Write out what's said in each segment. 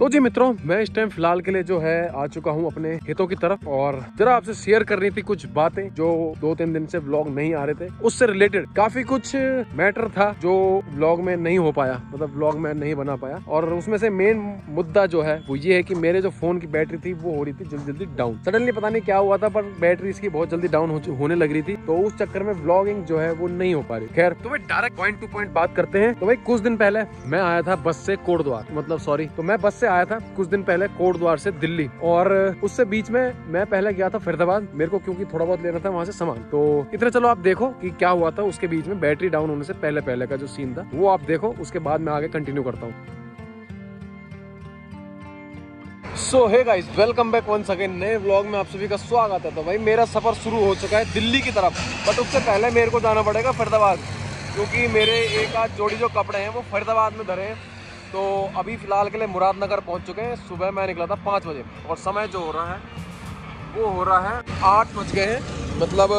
तो जी मित्रों, मैं इस टाइम फ़िलहाल के लिए जो है आ चुका हूँ अपने खेतों की तरफ़ और जरा आपसे शेयर करनी थी कुछ बातें जो दो तीन दिन से व्लॉग नहीं आ रहे थे। उससे रिलेटेड काफ़ी कुछ मैटर था जो व्लॉग में नहीं हो पाया मतलब व्लॉग में नहीं बना पाया। और उसमें से मेन मुद्दा जो है वो ये है कि मेरे जो फ़ोन की बैटरी थी वो हो रही थी जल्दी जल्दी डाउन सडनली पता नहीं क्या हुआ था, पर बैटरी इसकी बहुत जल्दी डाउन होने लग रही थी। तो उस चक्कर में ब्लॉगिंग जो है वो नहीं हो पा रही। खैर तो भाई डायरेक्ट पॉइंट टू पॉइंट बात करते हैं। तो भाई कुछ दिन पहले मैं आया था बस से कोटद्वार मतलब सॉरी तो मैं बस से आया था कुछ दिन पहले कोटद्वार से दिल्ली। और उससे बीच में मैं पहले गया था फरीदाबाद। मेरे को क्योंकि थोड़ा बहुत लेना था वहाँ से सामान। तो इतना चलो आप देखो कि क्या हुआ था। उसके बीच में बैटरी डाउन होने से पहले पहले का जो सीन था, वो आप देखो। उसके बाद मैं आगे कंटिन्यू करता हूँ। So hey guys welcome back once again नए व्लॉग में आप सभी का स्वागत है। तो भाई, मेरा सफ़र शुरू हो चुका है दिल्ली की तरफ़। बट उससे पहले मेरे को जाना पड़ेगा फरीदाबाद। क्योंकि मेरे एक आध जोड़ी जो कपड़े हैं, वो फरीदाबाद में धरे हैं। तो अभी फ़िलहाल के लिए मुरादनगर पहुँच चुके हैं। सुबह मैं निकला था पाँच बजे और समय जो हो रहा है, वो हो रहा है आठ बज गए हैं। मतलब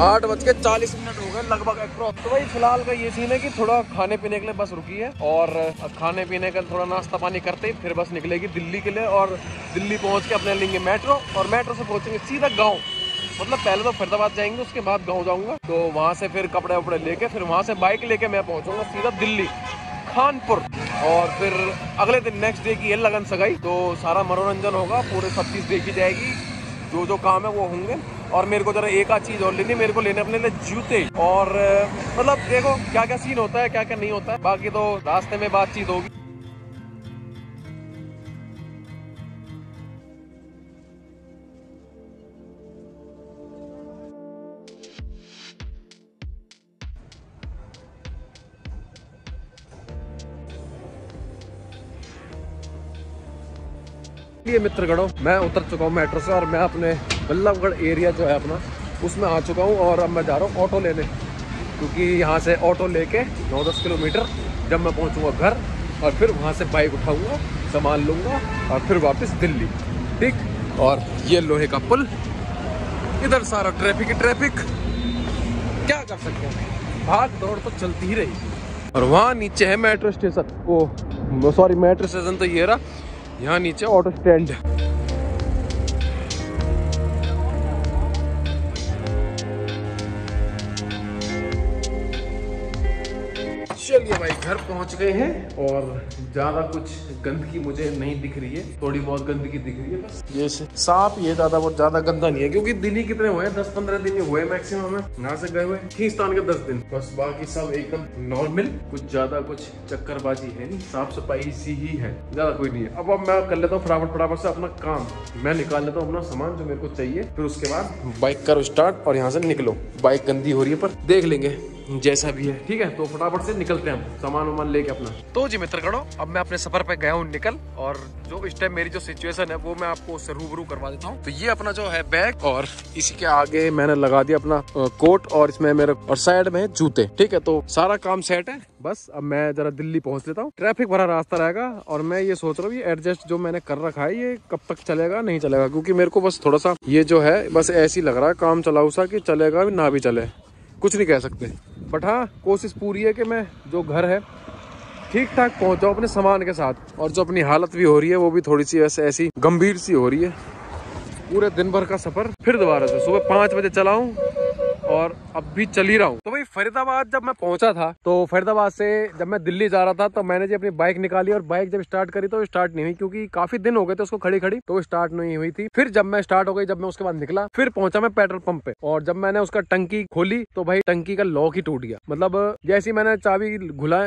आठ बज के चालीस मिनट हो गए लगभग अक्रॉस तो भाई फ़िलहाल का ये सीन है कि थोड़ा खाने पीने के लिए बस रुकी है और खाने पीने का थोड़ा नाश्ता पानी करते ही फिर बस निकलेगी दिल्ली के लिए और दिल्ली पहुँच के अपने लेंगे मेट्रो और मेट्रो से पहुँचेंगे सीधा गाँव। मतलब पहले तो फरीदाबाद जाएँगे, उसके बाद गाँव जाऊँगा। तो वहाँ से फिर कपड़े वपड़े लेके, फिर वहाँ से बाइक लेके मैं पहुंचूँगा सीधा दिल्ली। खानपुर। और फिर अगले दिन नेक्स्ट डे की लगन सगाई तो सारा मनोरंजन होगा, पूरे सब चीज़ देखी जाएगी। जो जो काम है वो होंगे। और मेरे को जरा एक आध चीज़ और लेनी, मेरे को लेने अपने लिए जूते। और मतलब देखो क्या क्या सीन होता है क्या क्या नहीं होता है। बाकी तो रास्ते में बातचीत होगी। ये मित्रगढ़ो मैं उतर चुका हूँ मेट्रो से और मैं अपने बल्लभगढ़ एरिया जो है अपना, उसमें आ चुका हूँ और अब मैं जा रहा हूँ ऑटो लेने। क्योंकि यहाँ से ऑटो लेके नौ दस किलोमीटर जब मैं पहुँचूँगा घर और फिर वहाँ से बाइक उठाऊँगा, सामान लूँगा और फिर वापस दिल्ली। ठीक? और ये लोहे का पुल, इधर सारा ट्रैफ़िक ही ट्रैफ़िक क्या कर सकते हैं? भाग दौड़ तो चलती ही रही और वहाँ नीचे है मेट्रो स्टेशन। वो सॉरी मेट्रो स्टेशन तो ये रहा। यहाँ नीचे ऑटो स्टैंड चलिए भाई घर पहुँच गए हैं और ज़्यादा कुछ गंदगी मुझे नहीं दिख रही है। थोड़ी बहुत गंदगी दिख रही है बस। ये साफ़ ये ज़्यादा बहुत ज़्यादा गंदा नहीं है, क्योंकि दिल्ली कितने हुए हैं? दस, पंद्रह दिन हुए मैक्सिमम यहाँ से गए हुए खींचतान के दस दिन। बस बाकी सब एकदम नॉर्मल कुछ ज़्यादा कुछ चक्करबाजी है नहीं। साफ़ सफ़ाई सी ही है, ज़्यादा कोई नहीं है। अब अब मैं कर लेता हूँ फटाफट फटाफट से अपना काम। मैं निकाल लेता हूँ अपना सामान जो मेरे को चाहिए। फिर उसके बाद बाइक करो स्टार्ट और यहाँ से निकलो। बाइक गंदी हो रही है पर देख लेंगे, जैसा भी है। ठीक है तो फटाफट से निकलते हैं हम। सामान वामान लेके अपना। तो जी मित्र गणों अब मैं अपने सफ़र पे गया हूँ निकल और जो इस टाइम मेरी जो सिचुएशन है, वो मैं आपको उससे रूबरू करवा देता हूँ। तो ये अपना जो है बैग और इसी के आगे मैंने लगा दिया अपना कोट और इसमें मेरे, और साइड में जूते। ठीक है तो सारा काम सेट है। बस, अब मैं जरा दिल्ली पहुँच लेता हूँ। ट्रैफ़िक भरा रास्ता रहेगा और मैं ये सोच रहा हूँ ये एडजस्ट जो मैंने कर रखा है, ये कब तक चलेगा, नहीं चलेगा? क्योंकि मेरे को बस थोड़ा सा ये जो है, बस ऐसी लग रहा है, काम चलाऊ सा कि चलेगा ना भी चले। कुछ नहीं कह सकते। बट हाँ कोशिश पूरी है कि मैं जो घर है ठीक ठाक पहुँचाऊँ अपने सामान के साथ। और जो अपनी हालत भी हो रही है, वो भी थोड़ी सी वैसे ऐसी गंभीर सी हो रही है। पूरे दिन भर का सफ़र, फिर दोबारा से। सुबह पाँच बजे चलाऊं और अब भी चल ही रहा हूँ। तो भाई, फरीदाबाद जब मैं पहुँचा था तो फरीदाबाद से जब मैं दिल्ली जा रहा था तो मैंने जी अपनी बाइक निकाली और बाइक जब स्टार्ट करी तो स्टार्ट नहीं हुई, क्योंकि काफ़ी दिन हो गए थे उसको खड़ी खड़ी तो स्टार्ट नहीं हुई थी। फिर जब मैं स्टार्ट हो गई, जब मैं उसके बाद निकला, फिर पहुँचा मैं पेट्रोल पंप पे। और जब मैंने उसका टंकी खोली तो भाई, टंकी का लॉक ही टूट गया। मतलब जैसी मैंने चाबी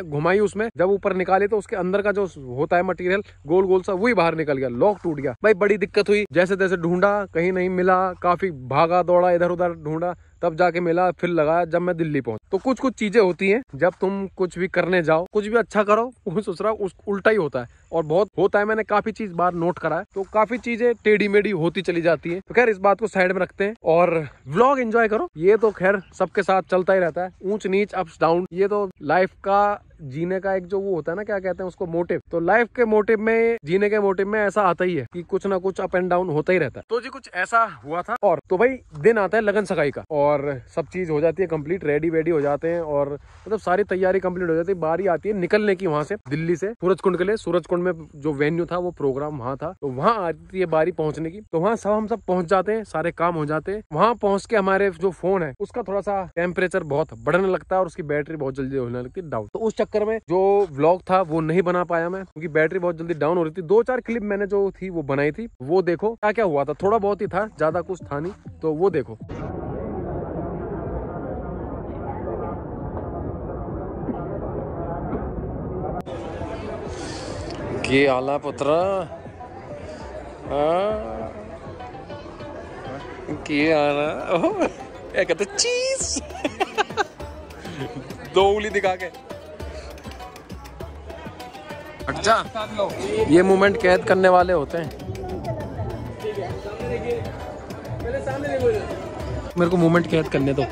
घुमाई उसमें, जब ऊपर निकाली तो उसके अंदर का जो होता है मटीरियल गोल गोल सा, वही बाहर निकल गया लॉक टूट गया। भाई, बड़ी दिक्कत हुई। जैसे जैसे ढूंढा, कहीं नहीं मिला, काफ़ी भागा दौड़ा इधर उधर ढूंढा तब जाके मिला, फिर लगाया, जब मैं दिल्ली पहुँच। तो कुछ कुछ चीज़ें होती हैं, जब तुम कुछ भी करने जाओ, कुछ भी अच्छा करो सोच रहा उस उल्टा ही होता है। और बहुत होता है, मैंने काफ़ी चीज़ बार नोट करा है। तो काफ़ी चीज़ें टेढ़ी मेढ़ी होती चली जाती है। तो खैर, इस बात को साइड में रखते हैं और व्लॉग एंजॉय करो। ये तो खैर सबके साथ चलता ही रहता है। ऊंच नीच अप्स डाउन। ये तो लाइफ का जीने का एक जो वो होता है ना, क्या कहते हैं उसको मोटिव तो लाइफ के मोटिव में, जीने के मोटिव में ऐसा आता ही है कि कुछ ना कुछ अप एंड डाउन होता ही रहता है। तो जी, कुछ ऐसा हुआ था और तो भाई, दिन आता है लगन सगाई का और सब चीज़ हो जाती है कंप्लीट रेडी वेडी हो जाते हैं और मतलब सारी तैयारी कंप्लीट हो जाती है। बारी आती है निकलने की वहाँ से, दिल्ली से सूरज कुंड के लिए। सूरज कुंड में जो वेन्यू था, वो प्रोग्राम वहाँ था। तो वहाँ आती है बारी पहुँचने की। तो वहाँ सब हम सब पहुँच जाते हैं, सारे काम हो जाते हैं। वहाँ पहुँच के हमारे जो फ़ोन है, उसका थोड़ा सा टेम्परेचर बहुत बढ़ने लगता है और उसकी बैटरी बहुत जल्दी होने लगती है डाउन तो उस चक्कर में जो व्लॉग था वो नहीं बना पाया मैं, क्योंकि बैटरी बहुत जल्दी डाउन हो रही थी। दो चार क्लिप मैंने जो थी वो बनाई थी। वो देखो, क्या क्या हुआ था? थोड़ा बहुत ही था, ज़्यादा कुछ था नहीं। तो वो देखो। की आला पुत्र? कहते चीज़! दो उंगली दिखा के। अच्छा। ये मूवमेंट कैद करने वाले होते हैं। मेरे को मोमेंट कैद करने दो।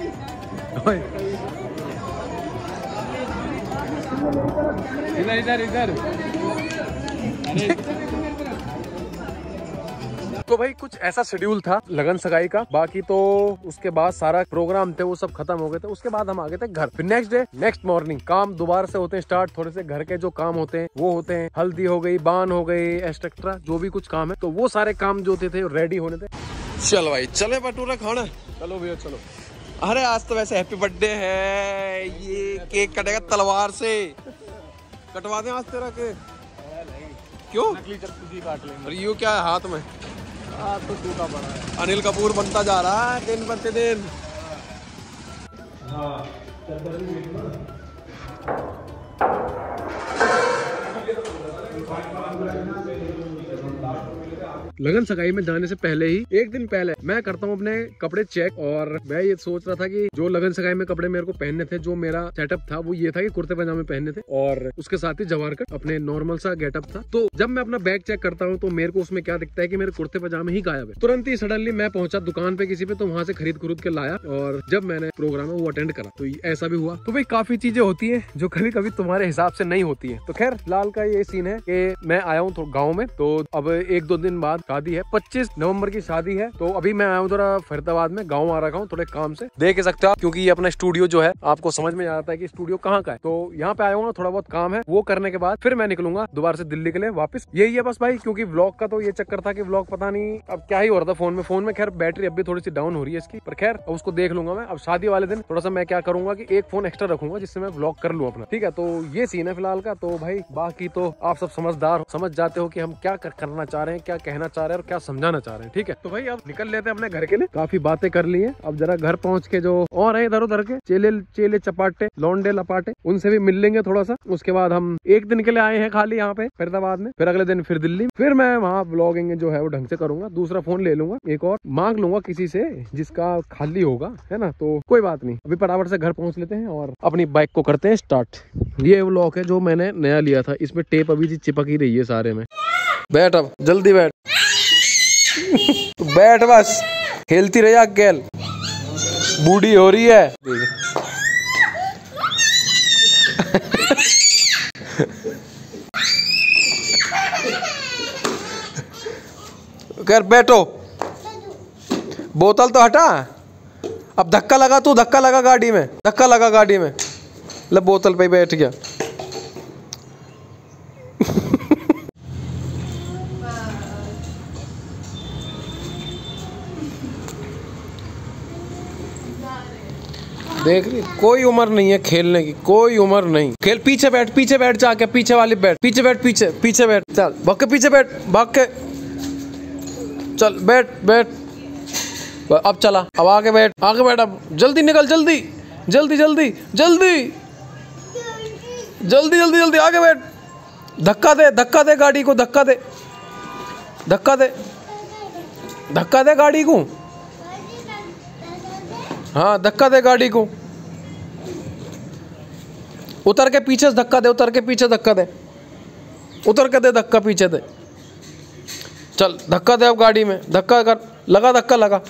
इधर इधर इधर। तो भाई कुछ ऐसा शेड्यूल था लगन सगाई का। बाकी तो उसके बाद सारा प्रोग्राम थे वो सब खत्म हो गए थे। उसके बाद हम आ गए थे घर। फिर नेक्स्ट डे नेक्स्ट मॉर्निंग काम दोबारा से होते हैं स्टार्ट थोड़े से घर के जो काम होते हैं वो होते हैं। हल्दी हो गई बान हो गई एक्सेट्रा जो भी कुछ काम है तो वो सारे काम जो थे, थे रेडी होने थे। चलो भाई चले भटूरा खाना। चलो भैया चलो। अरे आज तो वैसे हैप्पी बर्थडे है। ये केक कटेगा तलवार से। कटवा दे आज तेरा केक क्यों? काट लेंगे। यू क्या है हाथ में? तो टूटा पड़ा है अनिल कपूर बनता जा रहा है दिन प्रतिदिन हाँ लगन सगाई में जाने से पहले ही एक दिन पहले मैं करता हूँ अपने कपड़े चेक और मैं ये सोच रहा था कि जो लगन सगाई में कपड़े मेरे को पहनने थे, जो मेरा सेटअप था, वो ये था कि कुर्ते पजामे पहनने थे और उसके साथ ही जवार कट अपने नॉर्मल सा गेटअप था। तो जब मैं अपना बैग चेक करता हूँ तो मेरे को उसमें क्या दिखता है की मेरे कुर्ते पजामे ही गायब है। तुरंत ही सडनली मैं पहुँचा दुकान पे किसी पे तो वहाँ से खरीद खरीद के लाया और जब मैंने प्रोग्राम है वो अटेंड करा तो ऐसा भी हुआ। तो भाई काफ़ी चीज़ें होती है जो कभी कभी तुम्हारे हिसाब से नहीं होती है। तो खैर, लाल का ये सीन है की मैं आया हूँ गाँव में तो अब एक दो दिन बाद शादी है। पच्चीस नवंबर की शादी है तो अभी मैं आया हूँ थोड़ा फरीदाबाद में, गाँव आ रखा हूँ, थोड़े काम से। देख सकते हो क्योंकि अपना स्टूडियो जो है, आपको समझ में आता है कि स्टूडियो कहाँ का है। तो यहाँ पे आया हूँ थोड़ा बहुत काम है, वो करने के बाद फिर मैं निकलूँगा दोबारा से दिल्ली के लिए वापस। यही है बस भाई, क्योंकि ब्लॉग का तो ये चक्कर था कि ब्लॉग पता नहीं अब क्या ही हो रहा था फ़ोन में। फ़ोन में खैर बैटरी अभी थोड़ी सी डाउन हो रही है इसकी, पर खैर अब उसको देख लूँगा मैं। अब शादी वाले दिन थोड़ा सा मैं क्या करूँगा की एक फ़ोन एक्स्ट्रा रखूँगा, जिससे मैं ब्लॉग कर लू अपना। ठीक है तो ये सीन है फ़िलहाल का तो भाई बाकी तो आप सब समझदार समझ जाते हो कि हम क्या करना चाह रहे हैं, क्या कहना चाह रहे हैं और क्या समझाना चाह रहे हैं, ठीक है? तो भाई, अब निकल लेते हैं अपने घर के लिए। काफ़ी बातें कर ली है। अब जरा घर पहुँच के जो और है इधर उधर के, चेले चेले चपाटे, लौंडे लपाटे, उनसे भी मिल लेंगे थोड़ा सा उसके बाद हम एक दिन के लिए आए हैं खाली यहाँ पे, फरीदाबाद में। फिर अगले दिन फिर दिल्ली। फिर मैं वहाँ ब्लॉगिंग जो है वो ढंग से करूँगा। दूसरा फ़ोन ले लूँगा। एक और मांग लूँगा किसी से जिसका खाली होगा, है ना? तो कोई बात नहीं। अभी फटाफट से घर पहुँच लेते हैं और अपनी बाइक को करते हैं स्टार्ट ये वो लॉक है जो मैंने नया लिया था। इसमें टेप अभी चिपक ही रही है सारे में। बैठ अब, जल्दी बैठ। तो बैठ बस। खेलती रही गेल बूढ़ी हो रही है। कर, बैठो। बोतल तो हटा। अब धक्का लगा तू, धक्का लगा गाड़ी में। धक्का लगा गाड़ी में। ले बोतल पे बैठ गया। देख रही कोई उम्र नहीं है खेलने की, कोई उम्र नहीं। खेल, पीछे बैठ पीछे बैठ जाके, पीछे वाली बैठ, पीछे बैठ, पीछे पीछे बैठ, चल भाग के पीछे बैठ भाग के चल, बैठ बैठ। अब चला, अब आगे बैठ आगे बैठ, अब जल्दी निकल, जल्दी जल्दी जल्दी जल्दी। जल्दी जल्दी जल्दी, आगे बैठ। धक्का दे धक्का दे गाड़ी को, धक्का दे। धक्का दे धक्का दे गाड़ी को। हाँ धक्का दे गाड़ी को। उतर के पीछे से धक्का दे, उतर के पीछे धक्का दे। उतर के दे, धक्का पीछे दे। चल, धक्का दे अब गाड़ी में। धक्का कर, लगा, धक्का लगा।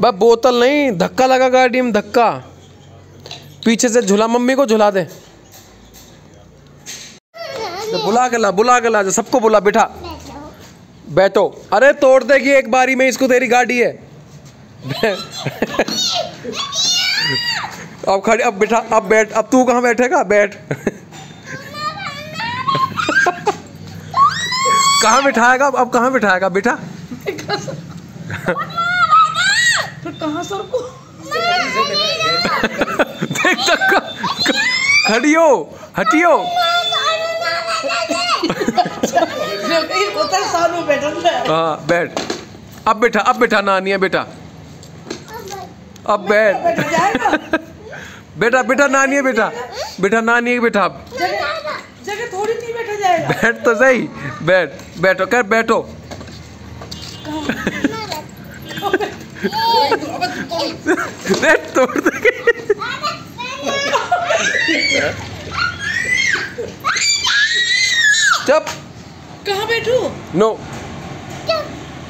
बस बोतल नहीं, धक्का लगा गाड़ी में, धक्का। पीछे से झुला, मम्मी को झुला दे। तो बुला के ला, बुला के ला, सबको बुला, बिठा। बैठो। अरे तोड़ देगी एक बारी में इसको तेरी गाड़ी है। अब खड़े अब बिठा अब बैठ अब तू कहाँ बैठेगा? बैठ। कहाँ बिठाएगा? अब कहाँ बिठाएगा? बिठा। फिर कहाँ सर को? देख तक खड़ी हो हटियो सारू बैठल है हाँ बैठ। अब बैठा अब बैठा नानी है बेटा अब बैठ। बैठ बेटा बेटा नानी है बेटा बेटा नानी है बेटा अब जगह थोड़ी नहीं बैठा जाएगा। बैठ तो सही। बैठ बैठो कर बैठो। बैठ। तोड़ देंगे चुप कहाँ बैठू? नो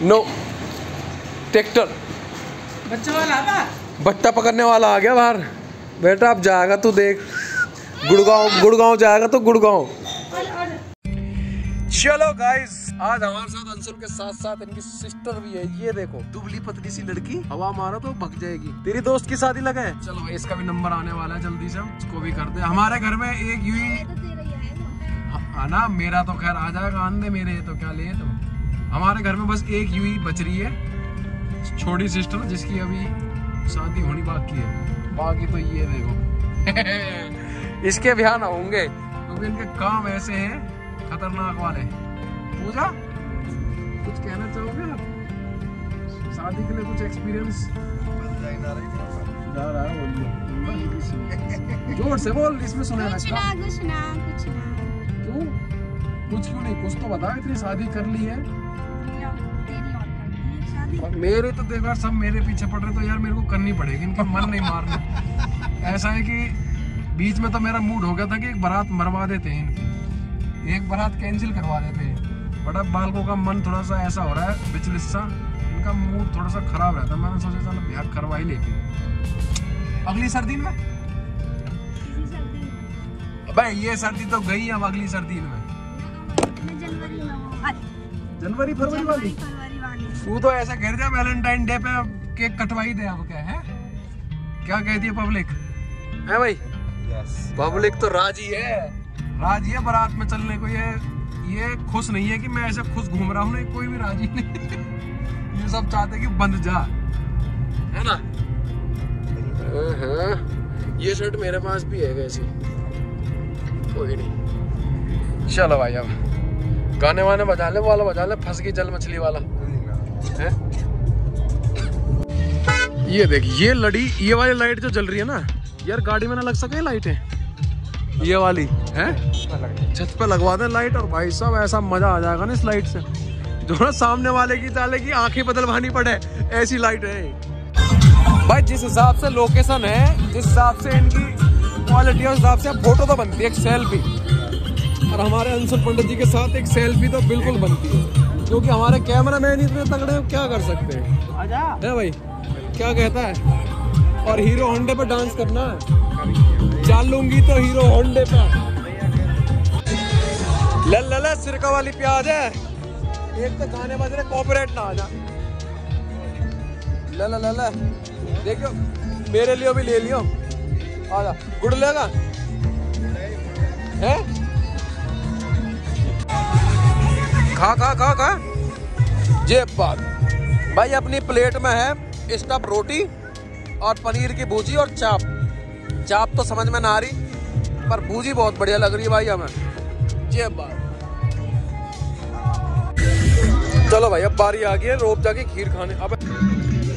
नो ट्रैक्टर बच्चों वाला बट्टा पकड़ने वाला आ गया बाहर। बेटा अब जाएगा तू देख। गुड़गांव गुड़गांव जाएगा तो गुड़गांव। चलो गाइस आज हमारे साथ अंशुल के साथ साथ इनकी सिस्टर भी है। ये देखो दुबली पतली सी लड़की हवा मारो तो भग जाएगी। तेरी दोस्त की शादी लगा है। चलो इसका भी नंबर आने वाला है जल्दी से। हम इसको भी करते हैं। हमारे घर में एक यू हाँ ना मेरा तो खैर आ जाएगा आंदे मेरे तो क्या ले तुम? हमारे घर में बस एक यूँ ही बच रही है छोटी सिस्टर जिसकी अभी शादी होनी बाकी है। बाकी तो ये देखो। इसके भी ना होंगे क्योंकि इनके काम ऐसे हैं खतरनाक वाले। पूजा कुछ कहना चाहोगे आप? शादी के लिए कुछ एक्सपीरियंस जा रहा है बोलिए। ज़ोर से बोल इसमें सुना कुछ ना कुछ ना कुछ ना। कुछ क्यों नहीं? कुछ तो बता इतनी शादी कर ली है। मेरे तो देखो सब मेरे पीछे पड़ रहे तो यार मेरे को करनी पड़ेगी इनका मन नहीं मारना। ऐसा है कि बीच में तो मेरा मूड हो गया था कि एक बारात मरवा देते हैं इनकी। एक बारात कैंसिल करवा देते हैं। बट अब बालकों का मन थोड़ा सा ऐसा हो रहा है विचलित सा। इनका मूड थोड़ा सा खराब रहता है। मैंने सोचा चलो ब्याह करवा ही। लेते अगली सर्दी में? सर्दी में। भाई ये सर्दी तो गई अब अगली सर्दी में। वाली? जनवरी फरवरी वाली। तू तो ऐसा कह दिया वैलेंटाइन डे पे केक कटवाई दे अब क्या है? क्या कहती है पब्लिक है भाई? पब्लिक तो राज़ी है। राज़ी है बारात में चलने को ये ये खुश नहीं है कि मैं ऐसे खुश घूम रहा हूँ नहीं कोई भी राज़ी नहीं ये सब चाहते कि बंद जा। है ना? हाँ, ये शर्ट मेरे पास भी है वैसी। कोई नहीं। चलो भाई अब। गाने वाने बजा ले वाला बजा ले फंस गई जल मछली वाला। है? ये देख ये लड़ी ये वाली लाइट जो जल रही है ना यार गाड़ी में ना लग सके लाइटें। ये वाली है? छत पे लगवा दे लाइट और भाई साहब ऐसा मज़ा आ जाएगा ना इस लाइट से। जो ना सामने वाले की ताले की आँखें बदलवानी पड़े ऐसी लाइट है। भाई जिस हिसाब से लोकेशन है जिस हिसाब से इनकी क्वालिटी है उस हिसाब से फ़ोटो तो बनती है एक सेल्फी और हमारे अंशुल पंडित जी के साथ एक सेल्फी तो बिल्कुल बनती है क्योंकि हमारे कैमरा मैन इतने तगड़े हैं क्या कर सकते हैं? आजा। है भाई? क्या कहता है? और हीरो होंडे पर डांस करना है। चाल लूँगी तो हीरो होंडे पे। ले ले ले सिरका वाली प्याज है। एक तो गाने बज रहे कॉपीराइट ना आ जा। ले ले ले ले देखियो मेरे लिए भी ले लियो। आ जा गुड़ लेगा? है? खा खा खा खा। ये बात। भाई, अपनी प्लेट में है स्टफ़ रोटी और पनीर की भूजी और चाप। चाप तो समझ में ना आ रही, पर भूजी बहुत बढ़िया लग रही है भाई हमें। ये बात। चलो भाई, अब बारी आ गई है रोप जाके खीर खाने। अब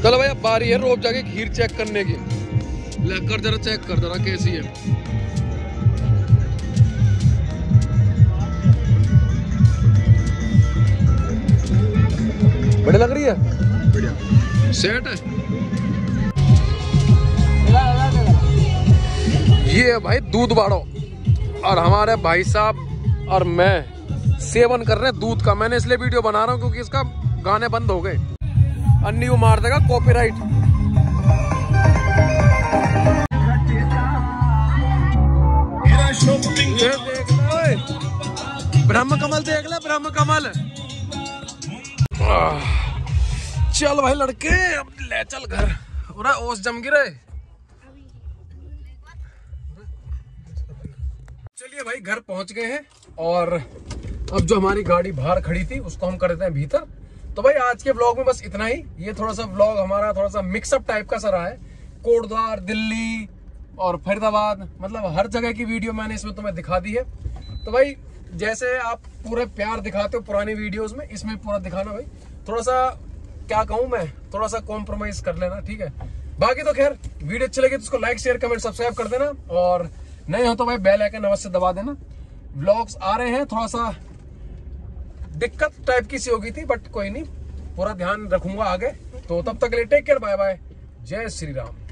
चलो भाई, अब बारी है रोप जाके खीर चेक करने की। लेकर जरा चेक कर, जरा कैसी है। बढ़िया लग रही है? बढ़िया सेट है। ये है भाई दूध बाड़ो। और हमारे भाई साहब और मैं सेवन कर रहे हैं दूध का। मैंने इसलिए वीडियो बना रहा हूँ क्योंकि इसका गाने बंद हो गए। अन्नी को मार देगा कॉपीराइट। ब्रह्म कमल देख ले ब्रह्म कमल। चल भाई लड़के, अब ले चल घर। अरे ओस जम गिरे? चलिए भाई, घर पहुँच गए हैं। और अब जो हमारी गाड़ी बाहर खड़ी थी, उसको हम कर देते हैं भीतर। तो भाई, आज के व्लॉग में बस इतना ही। ये थोड़ा सा व्लॉग हमारा थोड़ा सा मिक्सअप टाइप का सा रहा है। कोटद्वार, दिल्ली और फरीदाबाद। मतलब हर जगह की वीडियो मैंने इसमें तुम्हें दिखा दी है। तो भाई जैसे आप पूरे प्यार दिखाते हो पुरानी वीडियोस में, इसमें पूरा दिखाना भाई। थोड़ा सा क्या कहूँ मैं? थोड़ा सा कॉम्प्रोमाइज कर लेना, ठीक है? बाकी तो खैर, वीडियो अच्छी लगी तो उसको लाइक शेयर कमेंट सब्सक्राइब कर देना। और नए हो तो भाई बेल आइकन अवश्य दबा देना। व्लॉग्स आ रहे हैं थोड़ा सा दिक्कत टाइप की सी होगी थी बट कोई नहीं, पूरा ध्यान रखूँगा आगे। तो तब तक के लिए टेक केयर बाय बाय जय श्री राम।